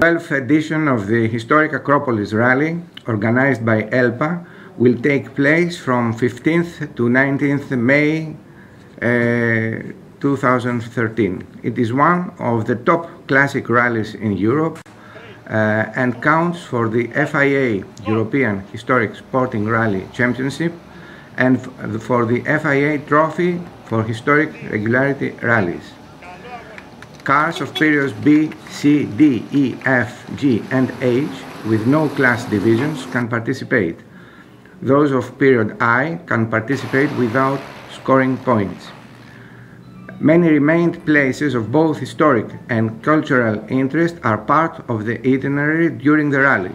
12th edition of the Historic Acropolis Rally, organized by ELPA, will take place from 15th to 19th May uh, 2013. It is one of the top classic rallies in Europe uh, and counts for the FIA European Historic Sporting Rally Championship and for the FIA Trophy for Historic Regularity Rallies. Cars of periods B, C, D, E, F, G and H with no class divisions can participate. Those of period I can participate without scoring points. Many remained places of both historic and cultural interest are part of the itinerary during the rally.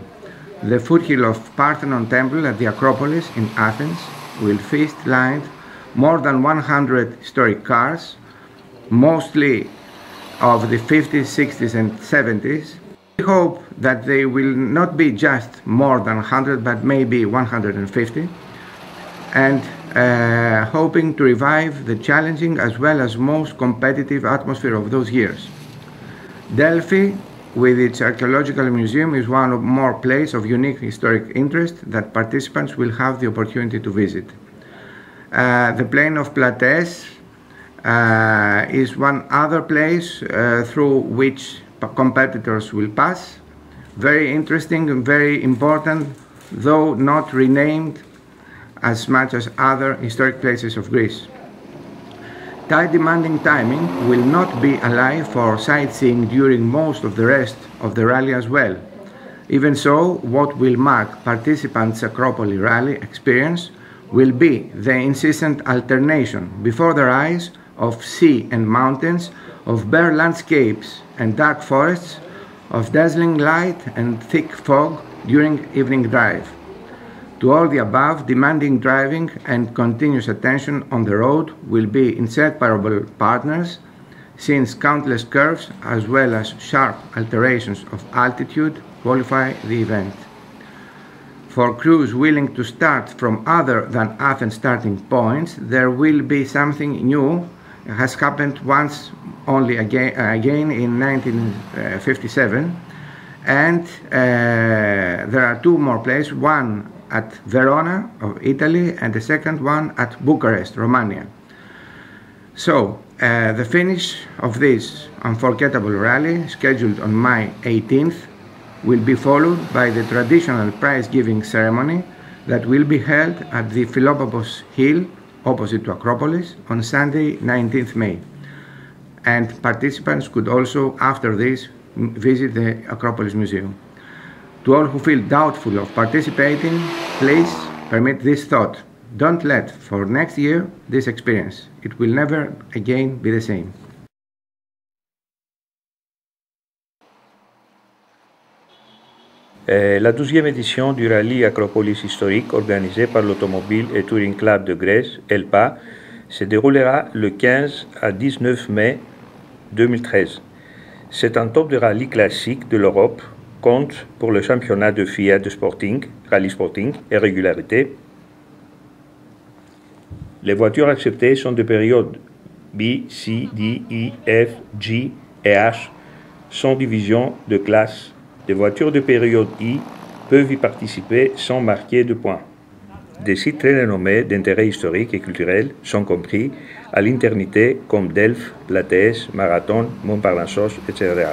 The foothill of Parthenon Temple at the Acropolis in Athens will feast lined more than 100 historic cars, mostly of the 50s, 60s and 70s. We hope that they will not be just more than 100 but maybe 150 and uh, hoping to revive the challenging as well as most competitive atmosphere of those years. Delphi with its archaeological museum is one of more places of unique historic interest that participants will have the opportunity to visit. Uh, the plain of Plates uh, is one other place uh, through which competitors will pass. Very interesting and very important, though not renamed as much as other historic places of Greece. Tight demanding timing will not be alive for sightseeing during most of the rest of the rally as well. Even so, what will mark participants' Acropolis rally experience will be the incessant alternation before their eyes of sea and mountains, of bare landscapes and dark forests, of dazzling light and thick fog during evening drive. To all the above, demanding driving and continuous attention on the road will be inseparable partners since countless curves as well as sharp alterations of altitude qualify the event. For crews willing to start from other than Athens starting points, there will be something new has happened once only again, again in 1957 and uh, there are two more places one at Verona of Italy and the second one at Bucharest, Romania. So uh, the finish of this unforgettable rally scheduled on May 18th will be followed by the traditional prize giving ceremony that will be held at the Philopappos Hill opposite to Acropolis on Sunday 19th May. And participants could also, after this, visit the Acropolis Museum. To all who feel doubtful of participating, please permit this thought. Don't let for next year this experience. It will never again be the same. La douzième édition du rallye Acropolis historique organisé par l'Automobile et Touring Club de Grèce, ELPA, se déroulera le 15 à 19 mai 2013. C'est un top de rallye classique de l'Europe, compte pour le championnat de FIA de sporting, rallye sporting et régularité. Les voitures acceptées sont de périodes B, C, D, E, F, G et H, sans division de classe des voitures de période I peuvent y participer sans marquer de points. Des sites très renommés d'intérêt historique et culturel sont compris à l'internité comme Delphes, Platéès, Marathon, Montparnasse, etc.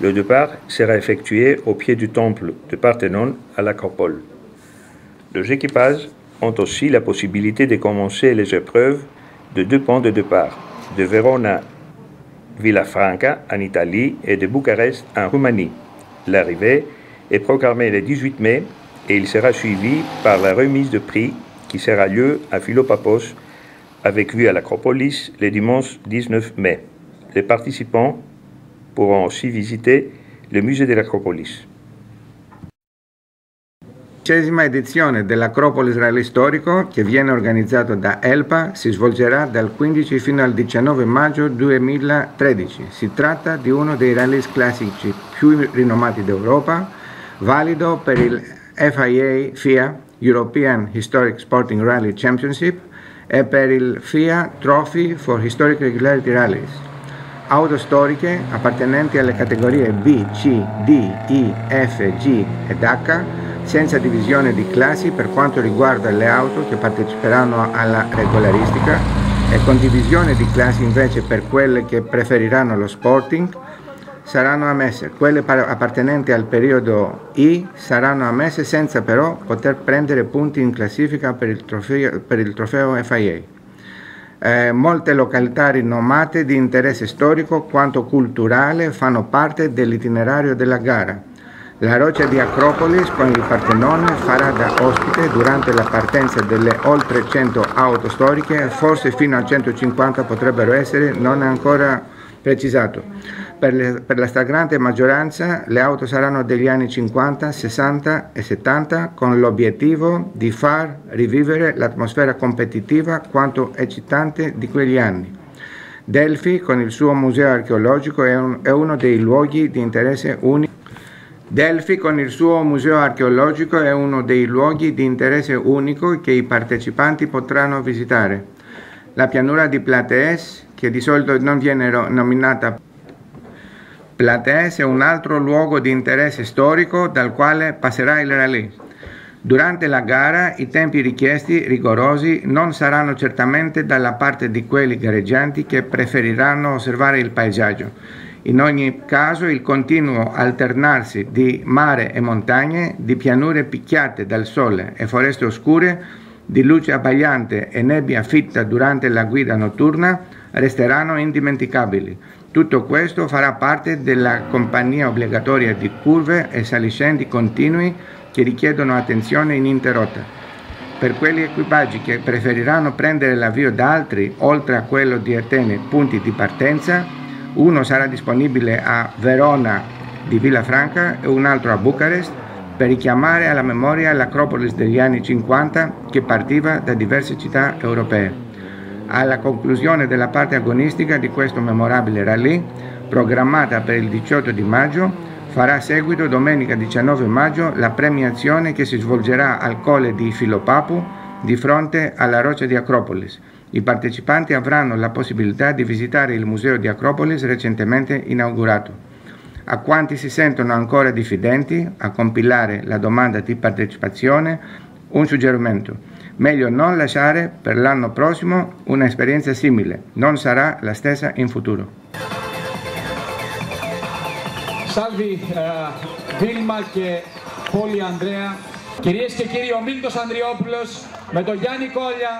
Le départ sera effectué au pied du temple de Parthénon à l'Acropole. Les équipages ont aussi la possibilité de commencer les épreuves de deux points de départ, de Verona Villafranca en Italie et de Bucarest en Roumanie. L'arrivée est programmée le 18 mai et il sera suivi par la remise de prix qui sera lieu à Philopapos avec vue à l'Acropolis le dimanche 19 mai. Les participants pourront aussi visiter le musée de l'Acropolis. La edizione dell'Acropolis Rally Storico, che viene organizzato da ELPA, si svolgerà dal 15 fino al 19 maggio 2013. Si tratta di uno dei rally classici più rinomati d'Europa, valido per il FIA FIA European Historic Sporting Rally Championship e per il FIA Trophy for Historic Regularity Rallies. auto storiche appartenenti alle categorie B, C, D, I, F, G ed H, senza divisione di classi per quanto riguarda le auto che parteciperanno alla regolaristica e con divisione di classi invece per quelle che preferiranno lo sporting, saranno ammesse. Quelle appartenenti al periodo I saranno ammesse senza però poter prendere punti in classifica per il trofeo, per il trofeo FIA. Eh, molte località rinomate di interesse storico quanto culturale fanno parte dell'itinerario della gara. La roccia di Acropolis con il Partenone farà da ospite durante la partenza delle oltre 100 auto storiche, forse fino a 150 potrebbero essere, non ancora precisato. Per, le, per, la stragrande maggioranza le auto saranno degli anni 50, 60 e 70 con l'obiettivo di far rivivere l'atmosfera competitiva quanto eccitante di quegli anni. Delphi con il suo museo archeologico è, un, è uno dei luoghi di interesse unico Delphi con il suo museo archeologico è uno dei luoghi di interesse unico che i partecipanti potranno visitare. La pianura di Platees, che di solito non viene nominata Platees è un altro luogo di interesse storico dal quale passerà il rally. Durante la gara i tempi richiesti rigorosi non saranno certamente dalla parte di quelli gareggianti che preferiranno osservare il paesaggio. In ogni caso il continuo alternarsi di mare e montagne, di pianure picchiate dal sole e foreste oscure, di luce abbagliante e nebbia fitta durante la guida notturna resteranno indimenticabili. Tutto questo farà parte della compagnia obbligatoria di curve e saliscendi continui che richiedono attenzione ininterrotta. Per quegli equipaggi che preferiranno prendere l'avvio da altri, oltre a quello di Atene, punti di partenza, uno sarà disponibile a Verona di Villafranca e un altro a Bucarest per richiamare alla memoria l'Acropolis degli anni 50 che partiva da diverse città europee. Alla conclusione della parte agonistica di questo memorabile rally, programmata per il 18 di maggio, farà seguito domenica 19 maggio la premiazione che si svolgerà al colle di Filopapu di fronte alla roccia di Acropolis. I partecipanti avranno la possibilità di visitare il museo di Acropolis recentemente inaugurato. A quanti si sentono ancora diffidenti a compilare la domanda di partecipazione, un suggerimento Meglio non lasciare per l'anno prossimo un'esperienza simile, non sarà la stessa in futuro. Salvi Βίλμα και Πόλη Ανδρέα. Κυρίες και κύριοι, ο Μίλτος Ανδριόπουλος με τον Γιάννη Κόλια